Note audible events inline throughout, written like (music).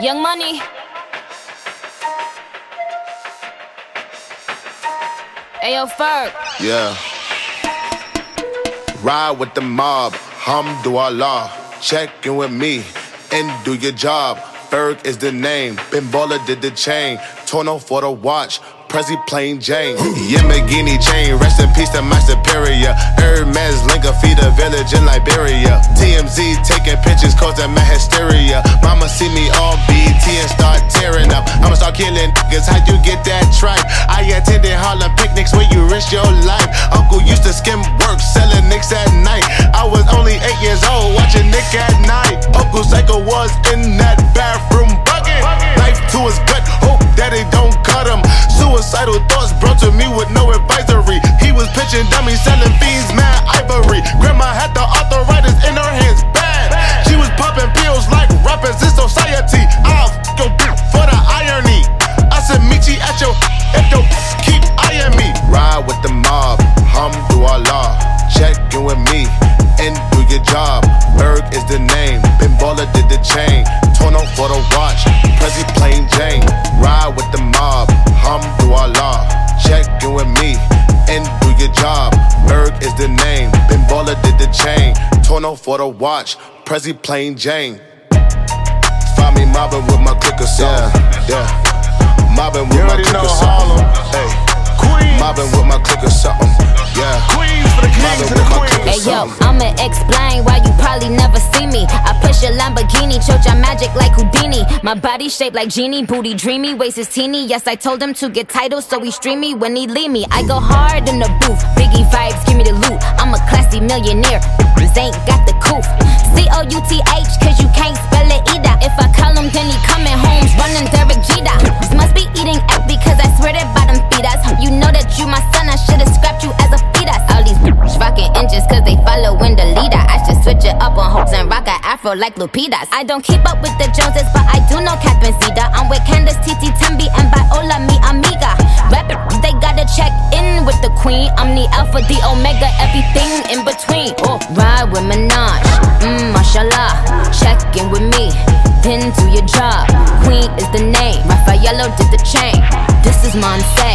Young Money. Ayo, Ferg. Yeah. Ride with the mob, hamdulillah. Check in with me and do your job. Ferg is the name. Ben did the chain. Torno for the watch. Prezi plain Jane. Yamagini chain, rest in peace to my superior. Hermes Linka feed a village in Liberia. TMZ taking pictures causing my hysteria. Mama see me on BT and start tearing up. I'ma start killing niggas, how you get that tripe? I attended Harlem picnics where you risk your life. Uncle used to skim work, selling nicks at night. I was only eight years old, watching Nick at night. Uncle Psycho was in that bathroom. To his gut, hope that they don't cut him. Suicidal thoughts brought to me with no advisory. He was pitching dummies, selling fiends, mad ivory. Grandma had the arthritis in her hands, bad. She was popping pills like rappers in society. I'll f your bitch for the irony. I said, meet you at your if your keep eyeing me. Ride with the mob, hamdulillah. Check in with me do your job. Berg is the name. Ben Baller did the chain. Torn off for the watch. Prezi plain Jane. Ride with the mob, hamdulillah. Check in with me and do your job. Berg is the name. Ben Baller did the chain. Torn off for the watch. Prezi plain Jane. Find me mobbing with my clicker song. Yeah, yeah. Mobbing with You my clicker Harlem. Hey. Queens. Mobbing with my clicker something. Yeah. Queens for the kings Mobbing and the queens. Hey yo. I'ma explain why you probably never see me. I push a Lamborghini, choke your magic like Houdini. My body shaped like genie, booty dreamy, waist is teeny. Yes, I told him to get titles, so he stream me when he leave me. I go hard in the booth, Biggie vibes, give me the loot. I'm a classy millionaire, bitches ain't got the coof. C O U T H, cause you can't spell it either. If I call him, then he coming home, running Derek Jeter. This must be eating egg because I swear that bottom feed us. You know that you my son, I should've scrapped you as a fetus. All these bitches rocking inches cause they following the leader. I should switch it up on hopes and rock a afro like Lupitas. I don't keep up with the Joneses, but I do know Catherine Zeta. I'm with Candace, Titi, Tembi, and Viola, mi amiga. Rapping, they gotta check in with the queen. I'm the alpha, the omega, everything in between. Oh, ride with Minaj, mmm, mashallah. Check in with me, then do your job. Queen is the name, Raffaello did the chain. This is Monse,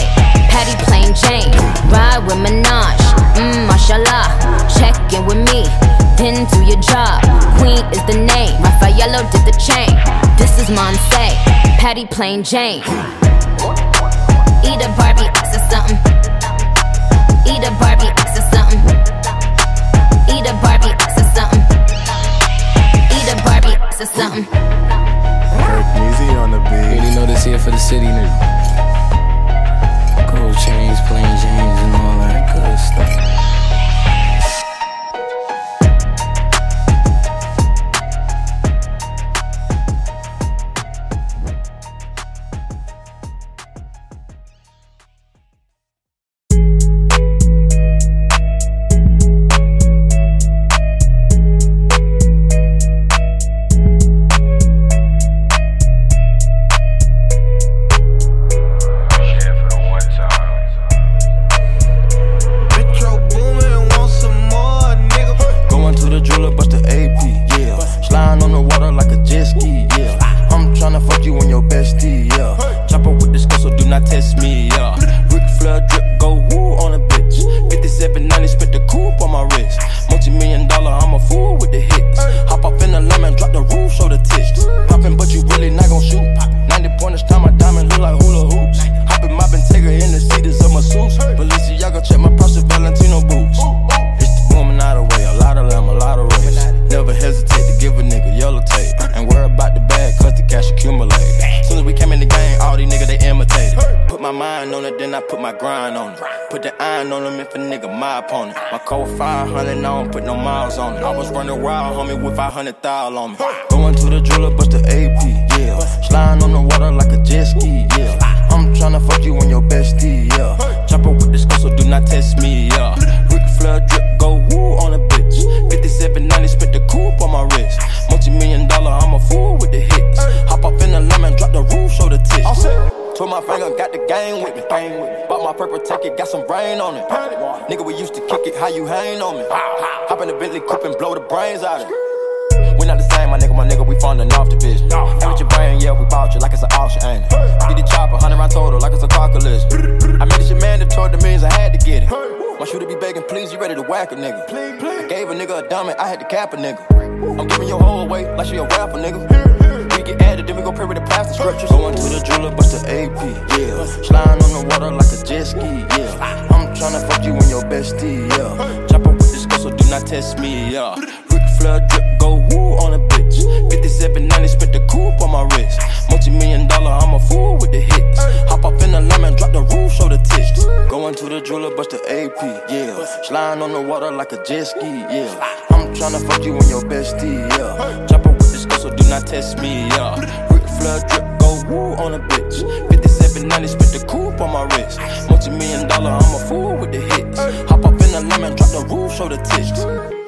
Patty plain Jane. Ride with Minaj, mmm, mashallah. Check in with me, then do your job. Queen is the name, Raffaello did the chain. This is Monse, Patty plain Jane. Eat a Barbie X or something. Eat a Barbie X or something. Eat a Barbie X or something. Eat a Barbie X or something. Here for the city, nigga. Gold chains, my mind on it, then I put my grind on it. Put the iron on them if a nigga my opponent. My code 500, I don't put no miles on it. I was running wild, homie, with 500 thou on me. Going to the jeweler, bust the AP, yeah. Sliding on the water like a jet ski, yeah. I'm tryna fuck you on your bestie, yeah. Chopper with the skull, so do not test me, yeah. Ric Flair drip, Put my finger, got the gang with me. Bang with me. Bought my purple ticket, got some rain on it. Nigga, we used to kick it, how you hang on me? Hop in the Bentley coupe and blow the brains out of it. We not the same, my nigga, my nigga, we funding off division. No, no. With your brain, yeah, we bought you like it's an auction, ain't it? Hey. Get the chopper, 100 round total, like it's a car collision. I made this your man that told the means I had to get it. Hey. My shooter be begging, please, you ready to whack a nigga. Please, please. I gave a nigga a dummy, I had to cap a nigga. I'm giving your whole weight like she a rapper, nigga. We get added, then we go pray with the plastic scriptures. Going to the jeweler, bust the AP, yeah. Sliding on the water like a jet ski, yeah. I'm tryna fuck you and your bestie, yeah. Chop up with this girl, so do not test me, yeah. Rick Flair drip, go woo on a bitch. 5790, spent the coupe on my wrist. Multi million dollar, I'm a fool with the hits. Hop up in the lemon, drop the roof, show the tits. Going to the jeweler, bust the AP, yeah. Sliding on the water like a jet ski, yeah. I'm tryna fuck you and your bestie, yeah. Chop so do not test me, yeah. Ric Flair drip, go woo on a bitch. 5790, spent the coupe on my wrist. Multi million dollar, I'm a fool with the hits. Hop up in the lemon, drop the roof, show the tits.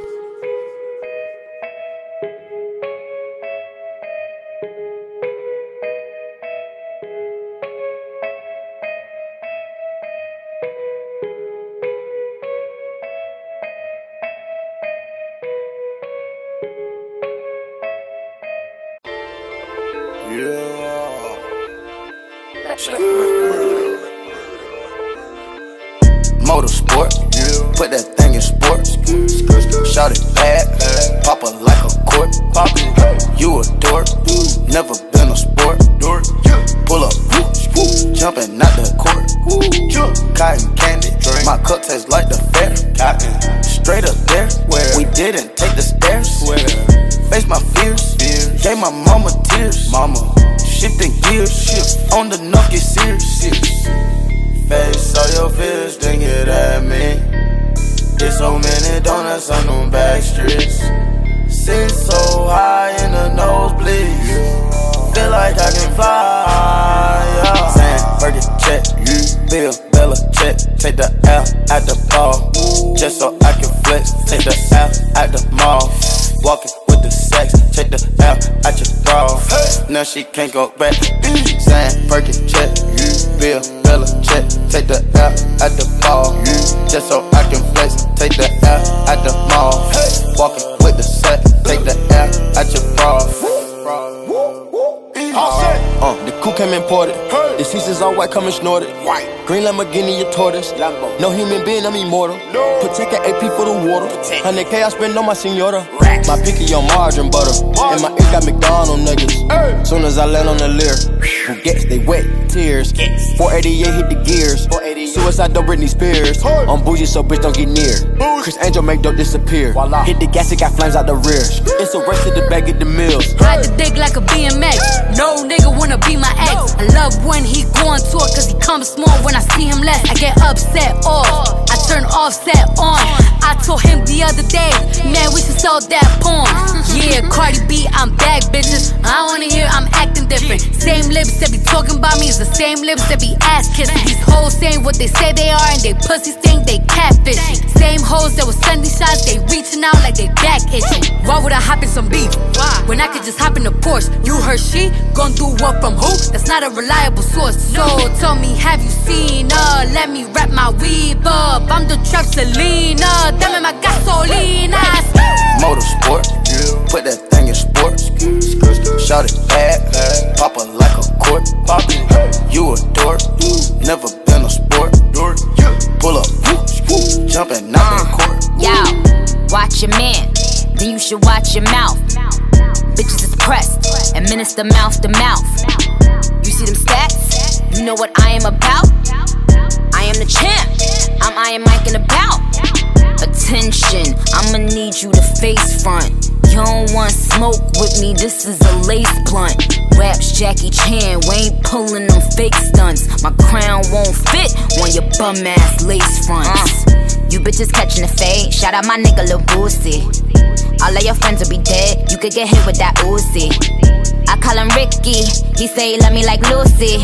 Never been a sport. Pull up, jumping out the court. Cotton candy, Drink. my cup tastes like the fair. Straight up there, Where? we didn't take the stairs. Where? Face my fears, gave my mama tears. Mama, shifting gears, on the knuckle serious. Face all your fears, then get at me. There's so many donuts on them back streets. Sit so high in the nosebleeds. Feel like I can fly. Yeah. Fergie check, Bill Bella check. Take the L at the ball. Just so I can flex. Take the L at the mall. Walking with the sex. Check the L at your bra. Now she can't go back. Saying, Fergie check, Bill Bella check. Take the L at the ball. Just so I can flex. Take the L at the mall. Walking the set. Take the L at your bra. Uh, the coupe came imported. The seats is all white, coming snorted. White. Green Lamborghini, a tortoise. Lambo. No human being, I'm immortal. No. Protect an AP for the water. 100K I spend on my senora. My picky on margarine butter. And my ink got McDonald niggas. Soon as I land on the leer, who gets they wet tears. 488 hit the gears. Suicide don't Britney Spears. I'm bougie, so bitch don't get near. Chris Angel make dope disappear. Hit the gas, it got flames out the rear. It's a race to the bag of the mills. Ride the dick like a BMX. No nigga wanna be my ex. I love when he go on tour cause he comes small when I see him less. I get upset off. I turn offset on. I told him the other day, man, we should sell that porn. Yeah, Cardi B, I'm back, bitches. I wanna hear I'm acting different. Same lips that be talking about me is the same lips that be ass kissing. These hoes saying what they say they are and they pussies think they catfishing. Same hoes that was sending shots, they reaching out like they back itching. Why would I hop in some beef? When I could just hop in the Porsche. You heard she gon' do what from who? That's not a reliable source. So tell me, have you seen her? Let me wrap my weave up. I'm the trap Selena. Dame my gasolina. Motorsport, put that thing in sports. Shout it bad, pop it like a court. You a dork, never been a sport. Pull up, jumping out the court. Yo, watch your man, then you should watch your mouth. Is mouth to mouth. You see them stats? You know what I am about? I am the champ. I'm Iron Mike and about. Attention, I'ma need you to face front. You don't want smoke with me, this is a lace blunt. Raps Jackie Chan, we ain't pulling them fake stunts. My crown won't fit on your bum ass lace fronts. Uh. You bitches catching the fade, shout out my nigga Lil Boosie. All of your friends will be dead, you could get hit with that Uzi. I call him Ricky, he say he love me like Lucy.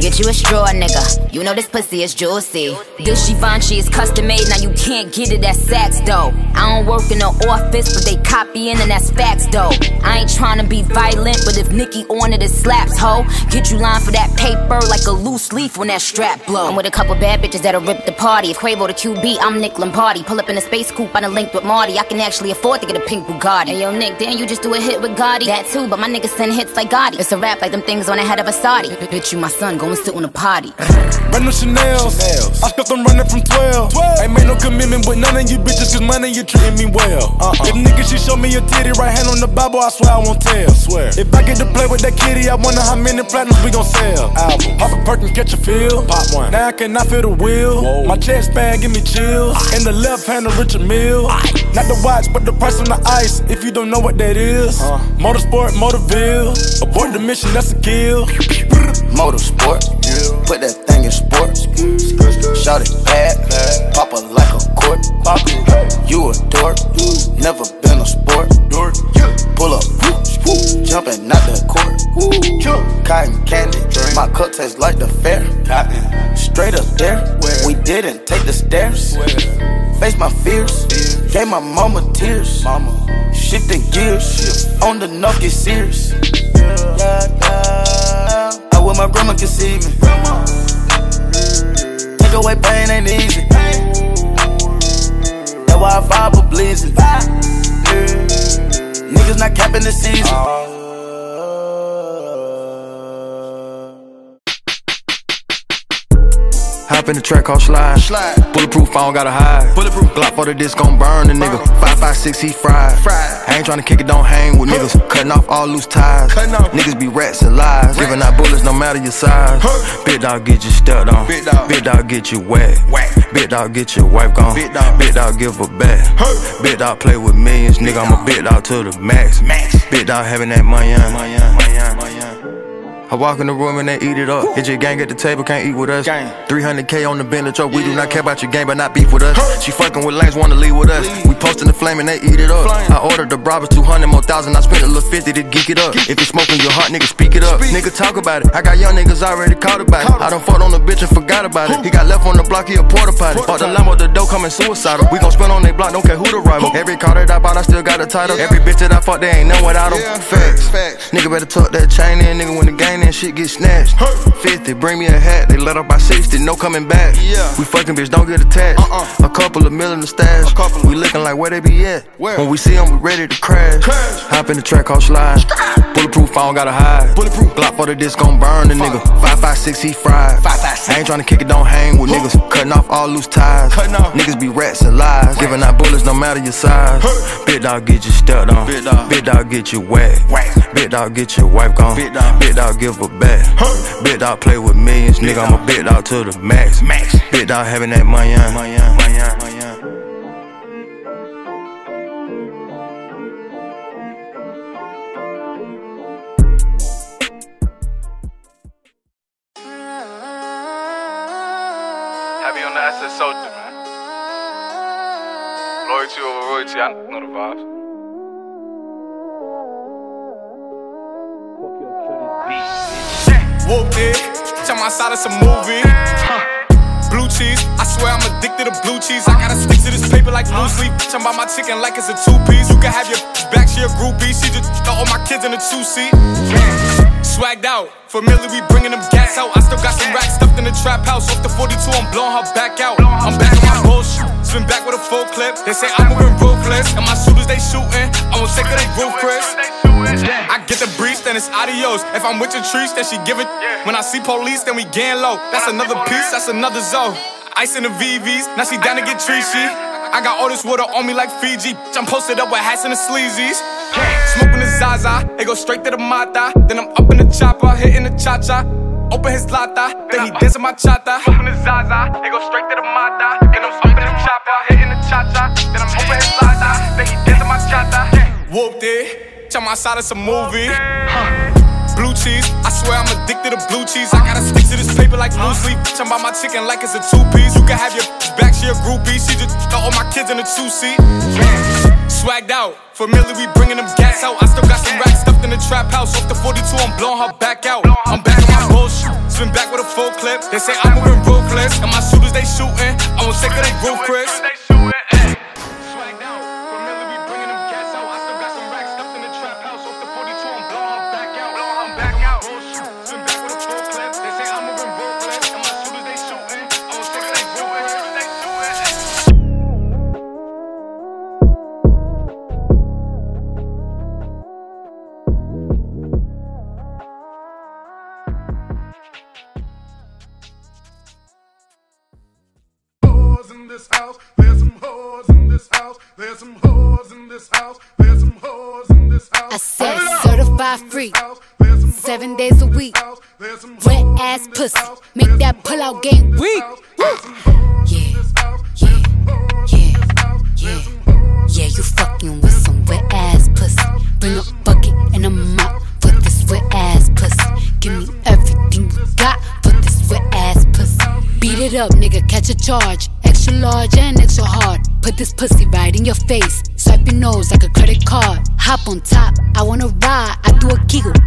Get you a straw, nigga. You know this pussy is juicy. This Givenchy is custom made, now you can't get it at Saks though. I don't work in the office, but they copying and that's facts though. I ain't tryna be violent, but if Nicki on it, it slaps, ho. Get you lined for that paper like a loose leaf when that strap blow. I'm with a couple bad bitches that'll rip the party. If Quavo the QB, I'm Nick Lombardi. Pull up in a space coupe, I done linked with Marty. I can actually afford to get a pink Bugatti. Hey, yo, Nick, didn't you just do a hit with Gotti? That too, but my niggas send hits like Gotti. It's a rap like them things on the head of a Saudi. Bitch, you my son, go and sit on a potty. Random Chanel's. I skipped them running from 12. Ain't made no commitment with none of you bitches, cause money you treating me well. Uh-uh. If niggas, she show me a titty, right hand on the Bible, I swear I won't tell. Swear. If I get to play with that kitty, I wonder how many platinums we gon' sell. Album. Pop a perk and catch a feel. Pop one. Now I cannot feel the wheel. My chest bag give me chills. In the left hand of Richard Mill. Not the watch, but the price on the ice. If you don't know what that is. Uh. Motorsport, Motorville. Abort the mission, that's a kill. Motorsport, put that thing in sports. Shout it bad, pop it like a court. You a dork, never been a sport. Pull up, jumping out the court. Cotton candy, my cup tastes like the fair. Straight up there, we didn't take the stairs. Face my fears, gave my mama tears. Shifting gears, on the get serious. I want my grandma conceiving. Take away pain ain't easy. That's why I vibe for blazing. Niggas not capping the season. In the track, call slide. Slide. Bulletproof, I don't gotta hide. Bulletproof. Glock for the disc, gon' burn the nigga. 556, he fried. Fried. I ain't tryna kick it, don't hang with niggas. Cutting off all loose ties. Off. Niggas be rats and lies. Giving out bullets no matter your size. Huh. Big dog get you stepped on. Big dog. Big dog get you wet. Whack. Big dog get your wife gone. Big dog. Big dog give a back. Huh. Big dog play with millions. Nigga, I'm a big dog to the max. Max. Big dog having that money on. Money on. Money on. I walk in the room and they eat it up. Hit your gang at the table, can't eat with us. Gang. 300k on the Bentley truck. We do not care about your game, but not beef with us. She fucking with lanes, wanna leave with us. We posting the flame and they eat it up. I ordered the Brabus 200 more thousand. I spent a little 50 to geek it up. If you smoking your heart, nigga, speak it up. Nigga, talk about it. I got young niggas already caught about it. I done fought on the bitch and forgot about it. He got left on the block, he a porta potty. Bought the. Lambo, the dough coming suicidal. We gon' spend on they block, don't care who the rival. Every car that I bought, I still got a title. Every bitch that I fuck, they ain't none without them. Yeah. Facts. Nigga better tuck that chain in, nigga. When the gang in, shit get snatched. 50, bring me a hat. They let up by 60, no coming back. Yeah. We fucking bitch, don't get attached. Uh-uh. A couple of million in the stash. A couple. We looking like where they be at. Where? When we see them, we ready to crash. Crash. Hop in the track, call slide. Bulletproof, I don't gotta hide. Bulletproof. Glock for the disc, gon' burn the nigga. 556, he fried. 556. I ain't tryna kick it, don't hang with niggas. Cutting off all loose ties. Cutting off. Niggas be rats and lies. Giving out bullets, no matter your size. Huh. Big dog get you stepped on. Big dog. Big dog get you wet. Whack. Big dog get your wife gone. Big dog. Big dog give a bet. Huh. Big dog play with millions, nigga. I'm a dog. big dog to the max. Max. Big dog having that money on. Money on. Money on. Money on. On the SS soldier, man. Loyalty over royalty, I know the vibes. Whooped it. Tell my side it's a movie. Blue cheese, I swear I'm addicted to blue cheese. I gotta stick to this paper like loose leaf. Bitch, I'm my chicken like it's a two piece. You can have your back, she a groupie. She just all my kids in a two seat. Swagged out, familiar, we bringing them gas out. I still got some racks stuffed in the trap house. Off the 42, I'm blowing her back out. I'm back on my bullshit. Spin back with a full clip. They say I'm moving ruthless. And my shooters, they shooting. I won't take of they roof, I get the breeze, then it's adios. If I'm with your trees, then she give it. When I see police, then we gang low. That's another piece, that's another zone. Ice in the VVs, now she down to get treachy. I got all this water on me like Fiji. I'm posted up with hats and the sleazies. Smoking the Zaza, it go straight to the Mata. Then I'm up in the chopper, hitting the cha cha. Open his lata, then he dancing my chata. Smoking the Zaza, it, tell my side it's a movie. Blue cheese, I swear I'm addicted to blue cheese. I gotta stick to this paper like loose leaf. Bitch, I'm by my chicken like it's a two piece. You can have your back, she a groupie. She just got all my kids in a two seat. Swagged out, familiar, we bringing them gas out. I still got some racks stuffed in the trap house. Off the 42, I'm blowing her back out. I'm back on my bullshit, spin back with a full clip. They say I'm moving ruthless, and my shooters they shooting. I won't take of they roof, Chris. in this house. There's some in this house. I said certified freak. Seven days a week. Wet ass pussy. Make that pull out game weak. Yeah, yeah, yeah, yeah. Yeah, you fucking with some wet ass pussy. Bring a bucket and a mop for this wet ass pussy. Give me everything you got for this wet ass pussy. Beat it up, nigga, catch a charge. Extra large and extra hard. Put this pussy right in your face. Swipe your nose like a credit card. Hop on top, I wanna ride. I do a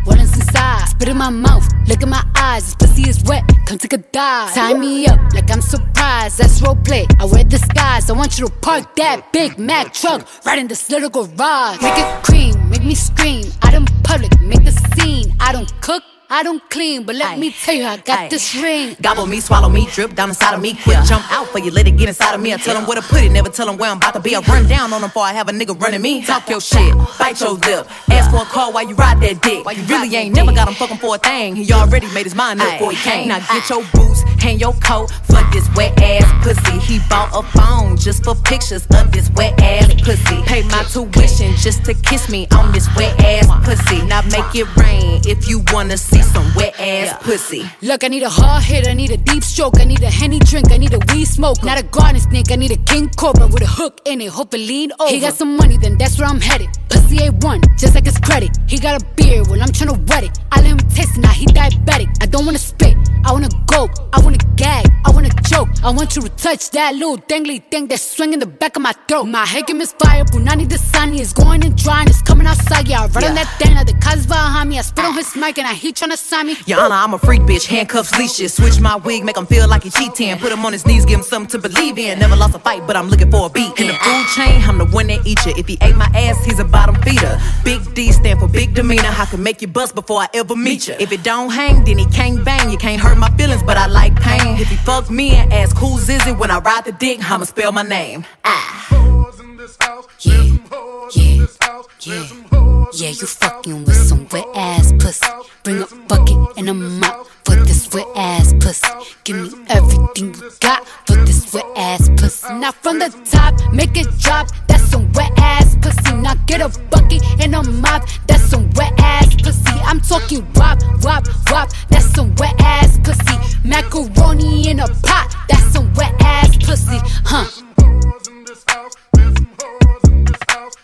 what is inside? Spit in my mouth, look in my eyes. This pussy is wet, come take a dive. Tie me up like I'm surprised. That's role play. I wear disguise. I want you to park that Big Mac truck right in this little garage. Make it cream, make me scream. I don't public, make the scene. I don't cook. I don't clean, but let Aye. me tell you, I got Aye. this ring. Gobble me, swallow me, drip down inside of me. Quick jump out for you, let it get inside of me. I tell them where to put it, never tell them where I'm about to be. I run down on them before I have a nigga running me. Talk your shit, bite your lip. Ask for a call while you ride that dick. You really ain't never got him fucking for a thing. He already made his mind up before he came. Now get your boots, hang your coat for this wet ass pussy. He bought a phone just for pictures of this wet ass pussy. Pay my tuition just to kiss me on this wet ass pussy. Now make it rain if you wanna see some wet ass pussy. Look, I need a hard hit, I need a deep stroke, I need a henny drink, I need a weed smoke. Not a garden snake, I need a king cobra with a hook in it, hope it lean over. He got some money, then that's where I'm headed. Pussy A1, just like his credit. He got a beard, well, I'm tryna wet it. I let him taste it, now he diabetic. I don't wanna spit, I wanna go, I wanna gag, I wanna choke. I want you to touch that little dangly thing that's swinging the back of my throat. My game is fire, Punani the sunny is going and drying, it's coming outside. Yeah, I run on that thing, now the cuz behind me. I spit on his mic and I he tryna sign me. Honor, I'm a freak bitch, handcuffs, leashes. Switch my wig, make him feel like he cheating. Put him on his knees, give him something to believe in. Never lost a fight, but I'm looking for a beat. In the food chain, I'm the one that eat you. If he ate my ass, he's a bottom feeder. Big D stand for big demeanor. I can make you bust before I ever meet you. If it don't hang, then he can't bang. You can't hurt my feelings, but I like pain. If he fuck me and ask who's is it when I ride the dick, I'ma spell my name. Ah. Yeah, yeah, yeah. Yeah, you fucking with some wet ass pussy. Bring a bucket and a mop for this wet ass pussy. Give me everything you got for this wet ass pussy. Now from the top, make it drop. That's some wet ass pussy. Now get a bucket and a mop. That's some wet ass pussy. I'm talking wop, wop, wop. That's some wet ass pussy. Macaroni in a pot. That's some wet ass pussy. Huh?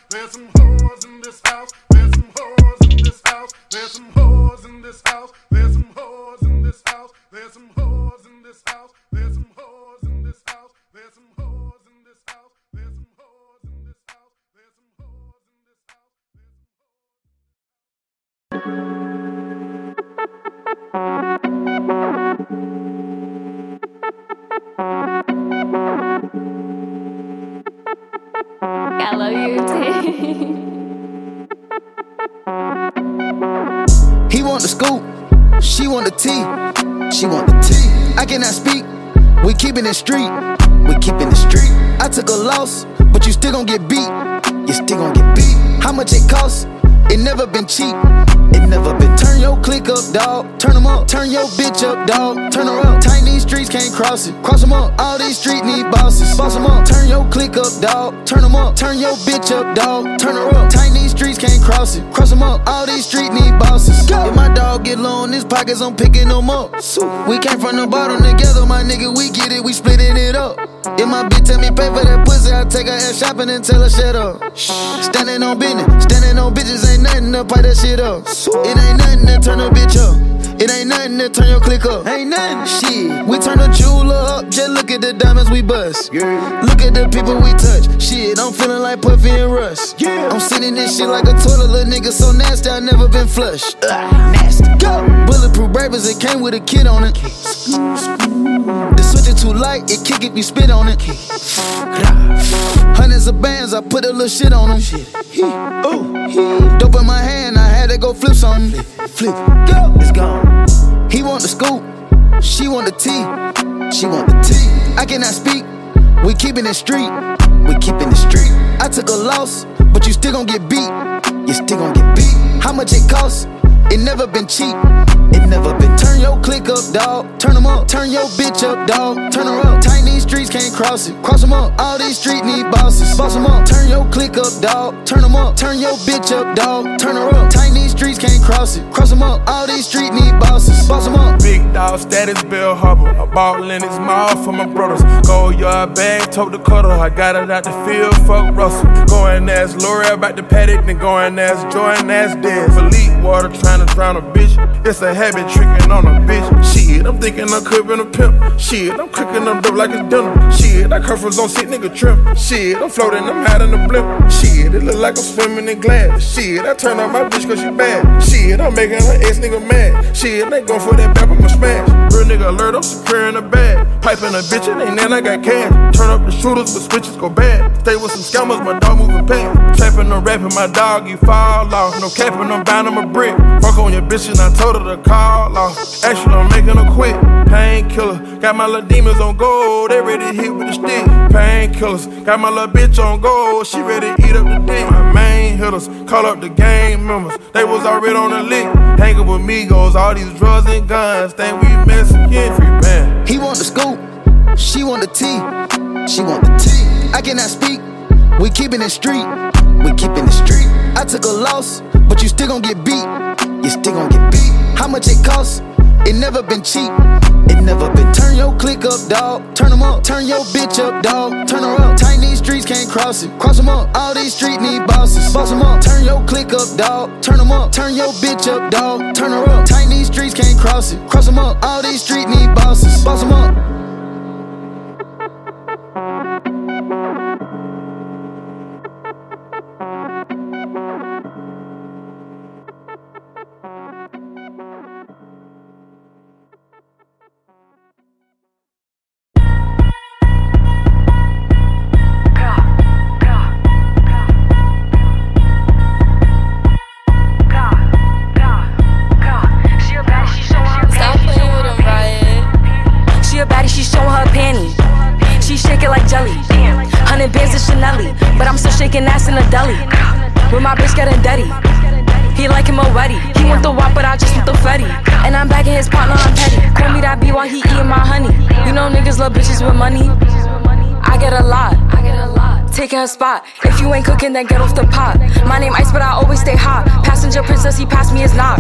There's some hoes in this house. There's some hoes in this house. There's some hoes in this house. There's some hoes in this house. There's some hoes in this house. There's some hoes in this house. There's some hoes in this house. There's some hoes in this house. There's some hoes in this house. I love you. He want the scoop, she want the tea, she want the tea. I cannot speak, we keeping it street, we keeping it street. I took a loss, but you still gon' get beat, you still gon' get beat. How much it cost? It never been cheap, it never been. Turn your click up, dog. Turn 'em up. Turn your bitch up, dog. Turn her up. Tight these streets can't cross it. Cross 'em up. All these streets need bosses. Boss them up. Turn your click up, dog. Turn them up. Turn your bitch up, dog. Turn her up. Tight these streets can't cross it. Cross 'em up. All these streets need bosses. If my dog get low in his pockets, I'm picking them up. We came from the bottom together, my nigga. We get it, we splitting it up. If my bitch tell me pay for that pussy, I take her ass shopping and tell her shut up. Standing on business, standing on bitches ain't nothing to pipe that shit up. It ain't nothing to turn a bitch up. It ain't nothing to turn your click up. Ain't nothing. Shit, we turn the jeweler up. Just look at the diamonds we bust. Look at the people we touch. Shit, I'm feeling like Puffy and Russ. Yeah. I'm sitting this shit like a toilet, little nigga so nasty, I never been flushed. Ugh, nasty. Go. Bulletproof bravers, it came with a kid on it. The switch is too light, it kick if you spit on it. Hundreds of bands, I put a little shit on them. Shit. He, ooh, dope in my hand, I had to go flip something. Flip, go, it's gone. He want the scoop, she want the tea, she want the tea. I cannot speak, we keeping it street, we keeping it street. I took a loss, but you still gon' get beat, you still gon' get beat. How much it cost? It never been cheap, it never been. Turn your click up, dog. Turn them up. Turn your bitch up, dog. Turn her up. Tight these streets can't cross it. Cross them up. All these streets need bosses. Boss them up. Turn your click up, dog. Turn them up. Turn your bitch up, dog. Turn her up. Tight these streets can't cross it. Cross them up. All these streets need bosses. Boss them up. Big dog status, Bill. A ball in his mouth for my brothers. Go yard bag, tote the cutter. I got it out the field, fuck Russell. Going as L'Oreal about the paddock, then going as Jordan as dead. Elite water trying to drown a bitch. It's a habit tricking on a bitch. Shit, I'm thinking I'm cooking a pimp. Shit, I'm cooking up dope like a dinner. Shit, that curfew's on sick nigga trim. Shit, I'm floating, I'm hiding the blimp. Shit, it look like I'm swimming in glass. Shit, I turn on my bitch cause she bad. Shit, I'm making her ex nigga mad. Shit, they go for that back, I'ma smash. Real nigga alert, I'm securing the bag. Piping a bitch, it ain't I got cash. Turn up the shooters, but switches go bad. Stay with some scammers, my dog moving past. Trapping, I'm rapping, my dog, you fall off. No capping, I'm bound, I'm a brick. Fuck on your bitch, and I told her to call off. Actually, I'm making her quit. Painkiller, got my little demons on gold, they ready to hit with the stick. Painkillers, got my little bitch on gold, she ready to eat up the dick. My main hitters, call up the gang members, they was already on the lick. Hanging with me goes all these drugs and guns, think we Mexican free band. He want the scoop, she want the tea, she want the tea. I cannot speak, we keeping it street, we keeping it street. I took a loss, but you still gon' get beat, you still gon' get beat. How much it costs? It never been cheap. It never been. Turn your click up, dog. Turn them up. Turn your bitch up, dog. Turn her up. Tight these streets can't cross it. Cross them up. All these streets need bosses. Boss them up. Turn your click up, dog. Turn them up. Turn your bitch up, dog. Turn her up. Tight these streets can't cross it. Cross them up. All these streets need bosses. Boss them up. Spot. If you ain't cooking, then get off the pot. My name Ice, but I always stay hot. Passenger princess, he passed me his knock.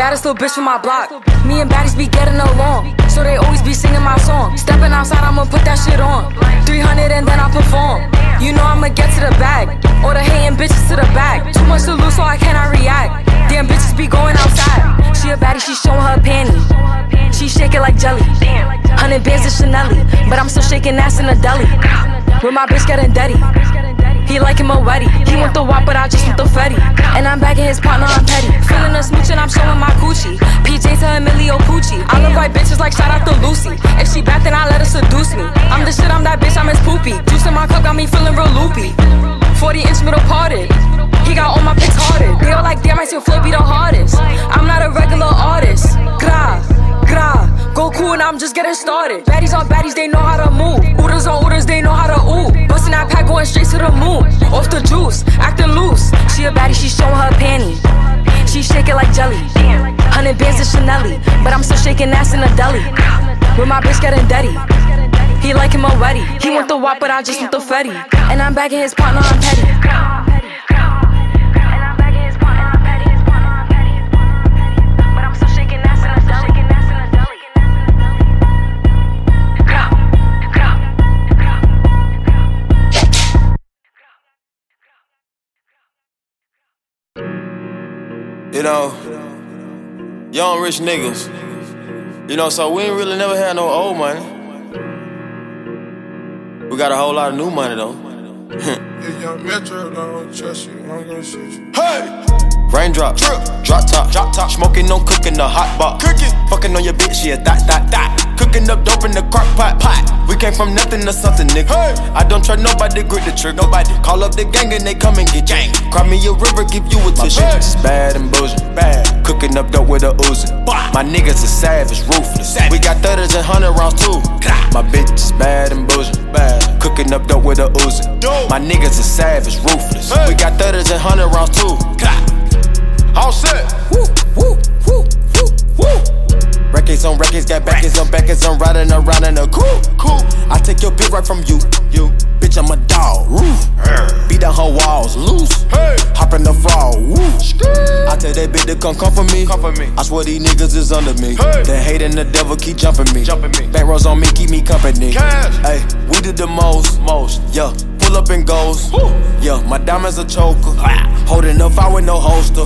Baddest little bitch from my block. Me and baddies be getting along. So they always be singing my song. Stepping outside, I'ma put that shit on. 300 and then I perform. You know I'ma get to the bag. All the hating bitches to the back. Too much to lose, so I cannot react. Damn bitches be going outside. She a baddie, she showing her panties. She shake it like jelly. Hundred bands of Chanel, but I'm still shaking ass in a deli. With my bitch getting dirty. He like him already. He want the wop, but I just want the fetty. And I'm bagging his partner, I'm petty. Feeling a smooch and I'm showing my Gucci. PJ to Emilio Pucci. I look like bitches like shout out to Lucy. If she back, then I let her seduce me. I'm the shit, I'm that bitch, I'm his poopy. Juice in my cup got me feeling real loopy. 40 inch middle parted. He got all my pics hearted. They all like, damn, I still flow be the hardest. I'm not a regular artist. Gra, gra. Go cool and I'm just getting started. Baddies on baddies, they know how to move. Ooders on ooders, they know how to ooh. Bustin' that pack going straight to the moon. Off the juice, acting loose. She a baddie, she showing her panties. She shake it like jelly. Hundred bands of Chanel, but I'm still shaking ass in a deli. With my bitch getting dirty. He like him already. He want the wop, but I just want the fetty. And I'm bagging his partner, I'm petty. You know, young rich niggas. You know, so we ain't really never had no old money. We got a whole lot of new money though. If young Metro don't trust you, I'm gonna shoot you. Hey! Raindrop, drip, drop top, drop top. Smoking on cooking the hot box, Cooking, fucking on your bitch, yeah, that, that, that. Cooking up dope in the crock pot, pot. We came from nothing to something, nigga. Hey. I don't try nobody, grip the trigger. Nobody call up the gang and they come and get gang. Cry me a river, give you a tissue. It's bad and bullshit, bad. Cooking up dope with a Uzi. My niggas are savage, ruthless. We got thudders and hundred rounds too. My bitch is bad and bullshit, bad. Cooking up dope with a Uzi. My niggas are savage, ruthless. We got thudders and hundred rounds too. All set. Wrecking records, got backers on backers, I'm riding around in a coupe. Cool. I take your bitch right from you. You. Bitch, I'm a dog. Roof. Beat down her walls. Loose. Hey. Hop in the fall. Woo. I tell that bitch to come come for me. Come for me. I swear these niggas is under me. Hey. The hate and the devil keep jumping me. Jumping me. Back rows on me, keep me company. Cash. Hey, we did the most. Most. Yeah pull up and goes. Yeah, my diamonds a choker. Holding up, I with no holster.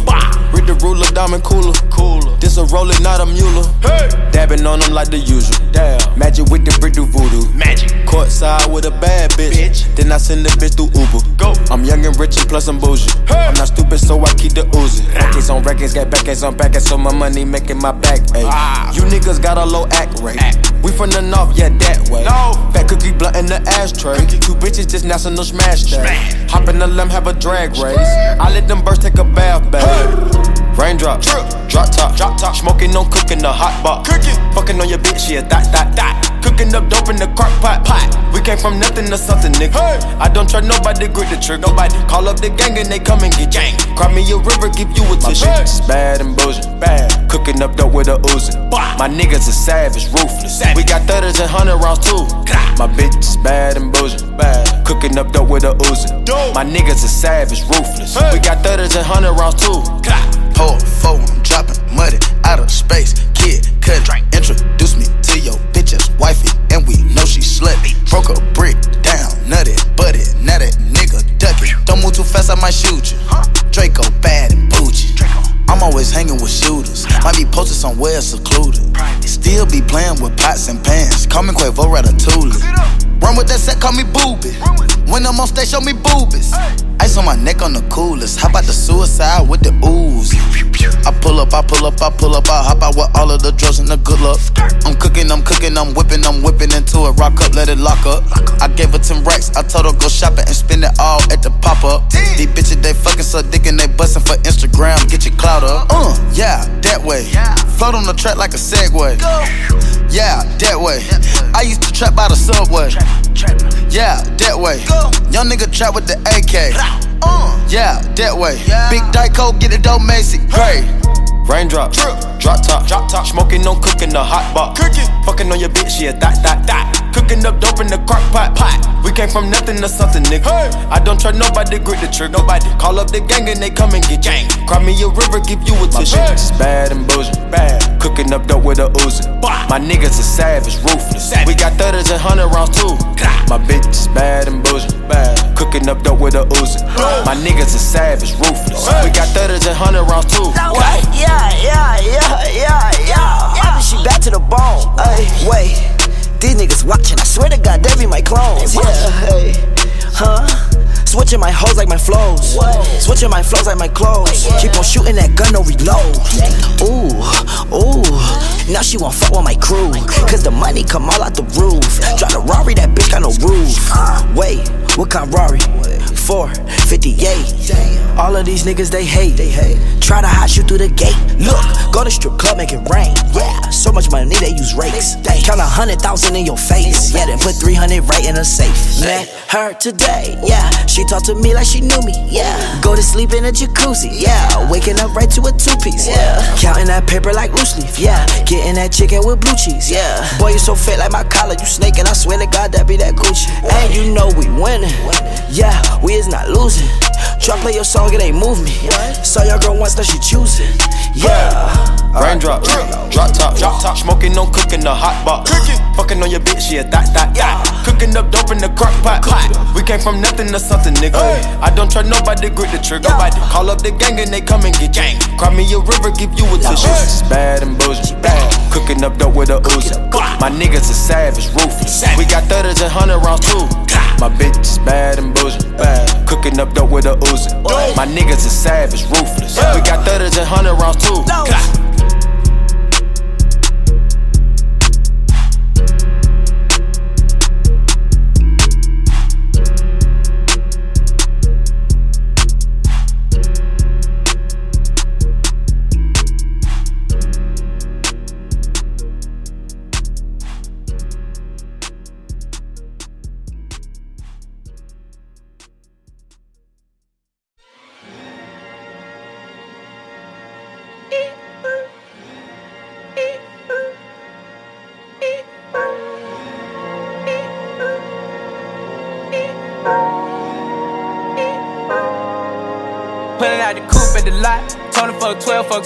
Read the ruler, diamond cooler. Cooler. This a roller, not a mule. Hey. Dabbing on them like the usual. Damn. Magic with the brick do voodoo. Magic. Court side with a bad bitch. bitch. Then I send the bitch through Uber. Go. I'm young and rich and plus I'm bougie. Hey. I'm not stupid, so I keep the Uzi. Records on records, got backers on backers, so my money making my back. Ay. Ah. You niggas got a low act rate. Act. We from the north, yeah, that way. No. Fat cookie blunt in the ashtray. Cookie. Two bitches just now no smash that. Hop in the limb, have a drag race. I let them birds take a bath, babe. Raindrop, drop top, drop top. Smoking no cooking the hot box. Cooking, fucking on your bitch, yeah, that, that, that. Cooking up dope in the crock pot, pot. We came from nothing to something, nigga. Hey. I don't try nobody, grip the trigger. Nobody call up the gang and they come and get gang. Cry me a river, give you a tissue. My bitch is bad and bullshit, bad. Cooking up dope with a Uzi. My niggas are savage, ruthless. Savage. We got thudders and hundred rounds too. My bitch is bad and bullshit, bad. Cooking up dope with a Uzi. My niggas are savage, ruthless. Hey. We got thudders and hundred rounds too. Four, I'm dropping muddy out of space. Kid, cut. Introduce me to your bitch's wifey, and we know she slutty. Broke a brick down, nutty, butty. Now that nigga ducky. Don't move too fast, I might shoot you. Draco bad and bougie. I'm always hanging with shooters. Might be posted somewhere secluded. Still be playing with pots and pans. Call me Quavo Ratatouille. Run with that set, call me booby. When I'm on stage, show me boobies. Ice on my neck on the coolest. How about the suicide with the ooze? I pull up, I pull up, I pull up, I hop out with all of the drugs and the good luck. I'm cooking, I'm cooking, I'm whipping, I'm whipping into it. Rock up, let it lock up. I gave her 10 racks, I told her go shopping and spend it all at the pop up. These bitches, they fucking so dick and they bustin' for Instagram. Get your clout up. Uh, yeah, that way. Float on the track like a Segway. Yeah, that way. I used to trap by the subway. Yeah, that way. Young nigga trap with the AK. Yeah, that way. Big Dyko, get it dope, Macy. Great. Raindrop, drip, drop top, drop top. Smoking on cooking the hot pot. Cooking, fucking on your bitch, yeah, that, that, that. Cooking up dope in the crock pot, pot. We came from nothing to something, nigga. Hey. I don't try nobody, grip the trigger. Nobody call up the gang and they come and get gang. Cry me a river, give you a tissue. My bitch is bad and bullshit, bad. Cooking up dope with a Uzi. My niggas are savage, ruthless. Savage. We got thudders and hundred rounds too. My bitch is bad and bullshit, bad. Cooking up dope with a Uzi. My niggas are savage, ruthless. We got thudders and hundred rounds too. What? Yeah, yeah, yeah, yeah, yeah. I mean, she back to the bone. Ay, wait. These niggas watching, I swear to God, they be my clones. Yeah, hey, huh? Switching my hoes like my flows. Switching my flows like my clothes. Keep on shooting that gun, no reload. Ooh, ooh. Now she won't fuck with my crew. Cause the money come all out the roof. Drive a Rari, that bitch got no roof. Uh. Wait, what kind Rari? 458. All of these niggas they hate. They hate. Try to hot you through the gate. Look, go to strip club, make it rain. Yeah, so much money they use rakes. Count a hundred thousand in your face. Yeah, then put 300 right in a safe. Met her today. Yeah, she talked to me like she knew me. Yeah, go to sleep in a jacuzzi. Yeah, waking up right to a two piece. Yeah, counting that paper like loose leaf. Yeah, getting that chicken with blue cheese. Yeah, boy, you so fat like my collar. You snake and I swear to God that be that Gucci. And you know we winning. Yeah, we is not losing. Try play your song, it ain't move me. Saw your girl once, now she choosing. Yeah. Raindrop, drop Drop top, drop top. Smoking on cooking the hot pot. Cooking, fucking on your bitch, yeah, that, that, that. Cooking up dope in the crock pot. We came from nothing to something, nigga. I don't try nobody, grip the trigger. Nobody call up the gang and they come and get gang. Cry me a river, give you a tissue. Bad and bullshit, bad. Cooking up dope with a Uzi. My niggas are savage, ruthless. We got thudders and hundred rounds too. My bitch is bad and bullshit, bad. Cooking up dope with a Uzi. My niggas are savage, ruthless. We got thudders and hundred rounds too.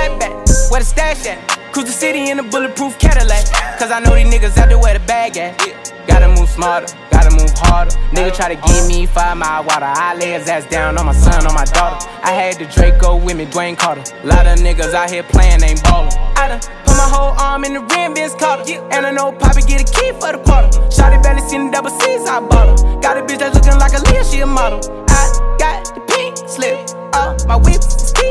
Back, where the stash at. Cruise the city in a bulletproof Cadillac. Cause I know these niggas out there where the bag at. Gotta move smarter, gotta move harder. Nigga try to give me five mile water. I lay his ass down on my son, on my daughter. I had the Draco with me, Dwayne Carter. Lot of niggas out here playing, ain't ballin'. I done put my whole arm in the rim, Vince Carter. And I know Poppy get a key for the quarter. Shotty belly seen the double C's, I bought her. Got a bitch that's looking like a Leah, she a model. I got the pink slip. Uh, my whip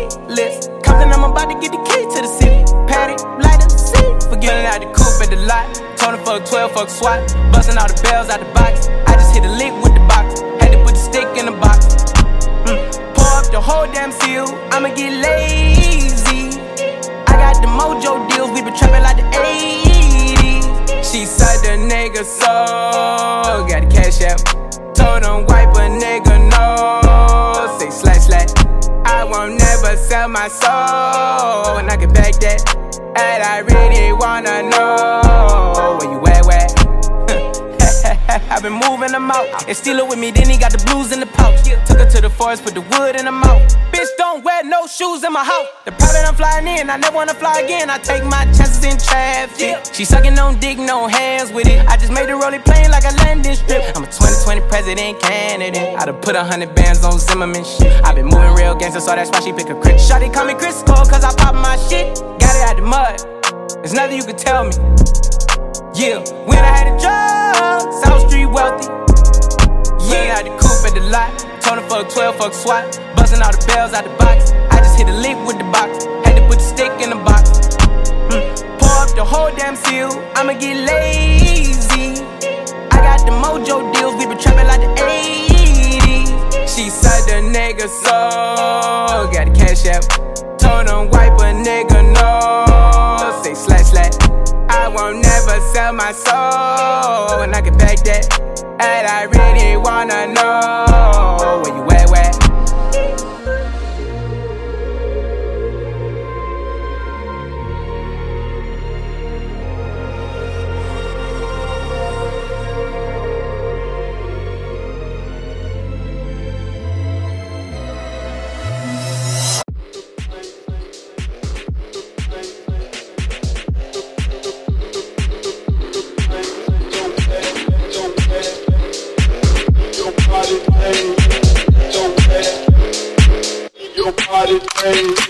is keyless. Compton, I'm about to get the key to the city. Patty, light up the seat. Forgetting out the coupe at the lot. Tony fuck 12, fuck SWAT. Busting all the bells out the box. I just hit a lick with the box. Had to put the stick in the box. Mm. Pour up the whole damn seal. I'ma get lazy. I got the mojo deals. We been trapping like the 80s. She said the nigga sell my soul. And I can back that. And I really wanna know where you at? (laughs) I've been moving them out. And steal it with me, then he got the blues in the pouch. Took her to the forest, put the wood in the mouth. Bitch, don't wear no shoes in my house. The private I'm flying in, I never wanna fly again. I take my chances in traffic. She sucking on dick, no hands with it. I just made the rolling plane like a landing strip. I'm a 2020 president candidate. I done put a hundred bands on Zimmerman shit. i been moving real gangster, so that's why she pick a crit. Shotty call me Crisco, cause I pop my shit. Got it out the mud. There's nothing you can tell me. Yeah, when I had a job, South Street wealthy. Yeah, I had the coupe at the lot. Tony fuck 12, fuck SWAT. Busting all the bells out the box. I just hit a lick with the box. Had to put the stick in the box. Mm. Pour up the whole damn seal. I'ma get lazy. I got the mojo deals. We been trapping like the 80s. She said the nigga so. Got the cash out. Told him wipe a nigga no. Say slash slash. I won't never sell my soul. I that. And I really wanna know Thank